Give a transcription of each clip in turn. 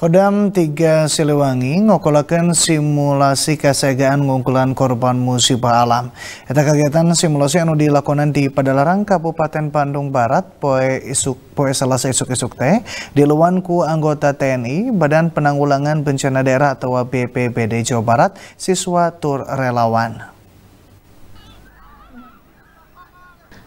Kodam 3 Siliwangi ngokolakan simulasi kesegaan ngungkulan korban musibah alam. Eta kegiatan simulasi anu dilakonan di Padalarang Kabupaten Bandung Barat poe isuk poe Selasa isuk-isuk teh diluan ku anggota TNI Badan Penanggulangan Bencana Daerah atau BPBD Jawa Barat siswa tur relawan.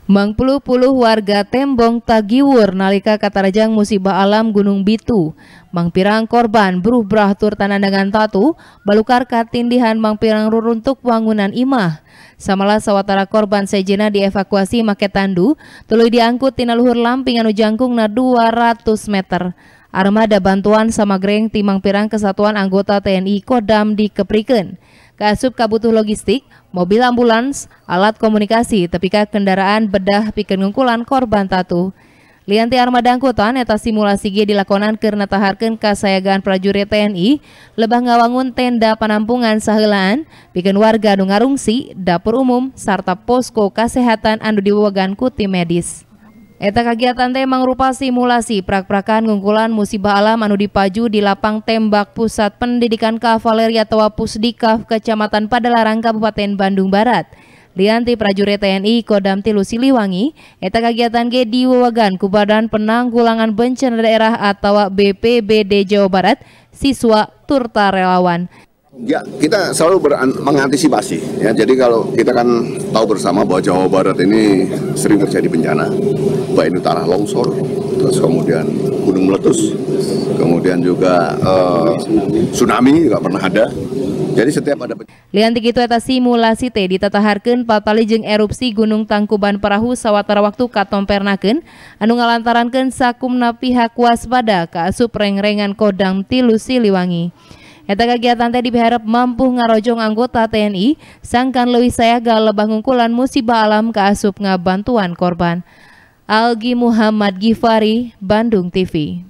Mang puluh-puluh warga tembong tagiwur nalika katarajang musibah alam Gunung Bitu. Mang pirang korban beruh beratur tanandangan tatu, balukar katindihan mang pirang ruruntuk wangunan imah. Samalah sawatara korban sejena dievakuasi make tandu, tuluy diangkut tina luhur lamping anu jangkung na 200 meter. Armada bantuan sama greng timang pirang kesatuan anggota TNI Kodam dikeprikeun. Kaasup kabutuh logistik, mobil ambulans, alat komunikasi, tepika kendaraan bedah pikeun ngungkulan korban tatu. Lianti armada angkutan eta simulasi ge dilakonan keur nataharkeun kasayagan prajurit TNI lebah ngawangun tenda penampungan saheulaan pikeun warga nu ngarungsi, dapur umum sarta posko kesehatan anu diwewegan ku medis. Eta kegiatan teh mangrupa simulasi prak-prakan ngungkulan musibah alam anu dipaju di lapang tembak Pusat Pendidikan Kavaleri atau Pusdikaf Kecamatan Padalarang Kabupaten Bandung Barat. Lianti prajurit TNI Kodam Tilu Siliwangi, eta kegiatan ge diwewagan ku Badan Penanggulangan Bencana Daerah atau BPBD Jawa Barat, siswa turta relawan. Ya, kita selalu mengantisipasi. Ya, jadi kalau kita kan tahu bersama bahwa Jawa Barat ini sering terjadi bencana, baik itu tanah longsor, terus kemudian gunung meletus, kemudian juga uh, tsunami juga pernah ada. Jadi setiap ada Lianti itu eta simulasi teh ditataharkeun papali jeung erupsi Gunung Tangkuban Perahu sawatara waktu katompernakeun anu ngalantarankeun sakumna pihak waspada ka asup reng-rengan Kodam Tilu Siliwangi. Eta kegiatan teh diharap mampu ngarojong anggota TNI sangkan leuwih sayaga lebah ngungkulan musibah alam ke asup ngabantuan korban. Algi Muhammad Gifari, Bandung TV.